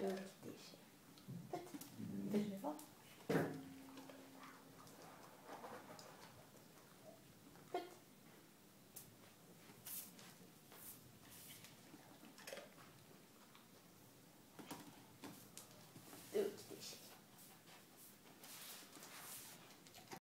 Yeah.